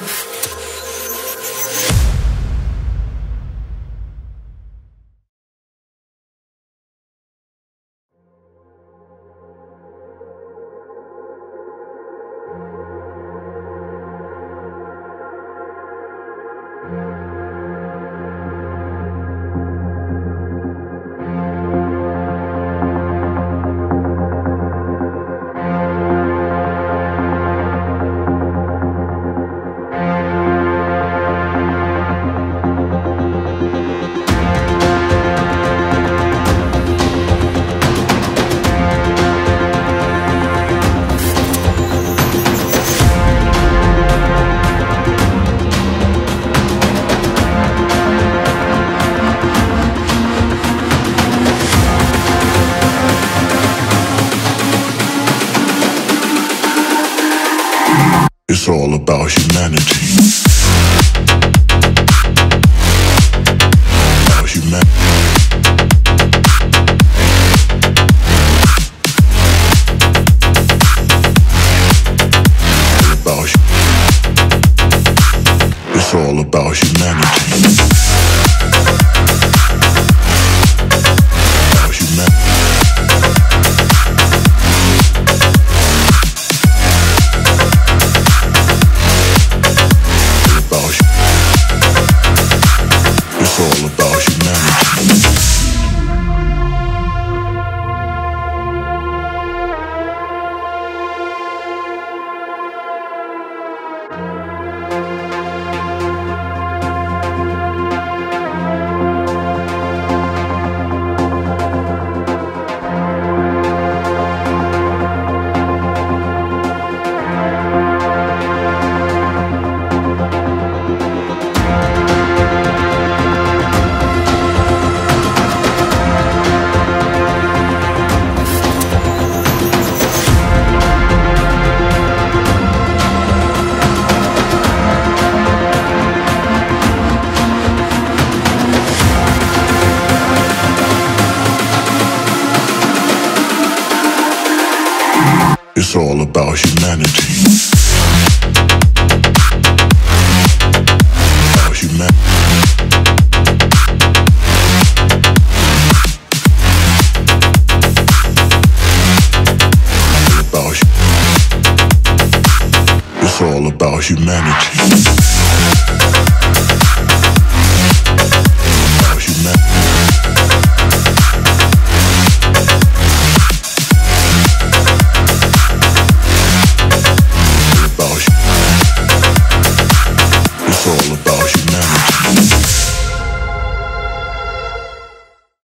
you. It's all about humanity. About. About It's all about humanity. it's all about humanity. About human it's all about humanity.